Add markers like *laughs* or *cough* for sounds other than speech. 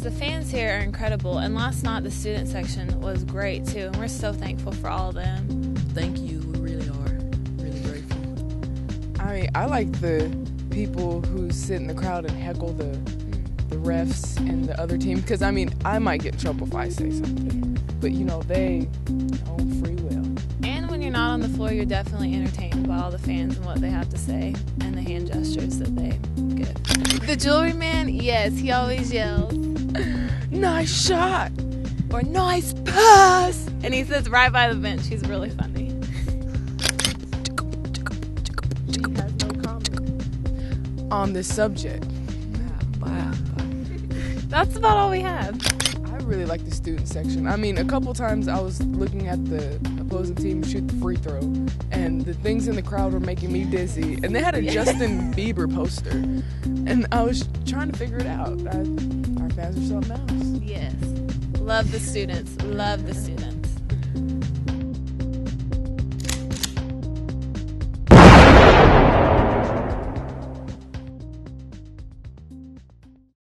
The fans here are incredible, and last night the student section was great too, and we're so thankful for all of them. Thank you. We really are. Really grateful. I mean, I like the people who sit in the crowd and heckle the the refs and the other team because I mean, I might get in trouble if I say something, but you know, they own free will. And when you're not on the floor, you're definitely entertained by all the fans and what they have to say and the hand gestures that they give. The jewelry man, yes, he always yells, Nice shot or nice pass. and he sits right by the bench. He's really funny. No on this subject. Wow. That's about all we have. I really like the student section. I mean, a couple times I was looking at the opposing team shoot the free throw, and the things in the crowd were making me dizzy. And they had a *laughs* Justin Bieber poster, and I was trying to figure it out. I, something else. Yes. Love the students. Love the students.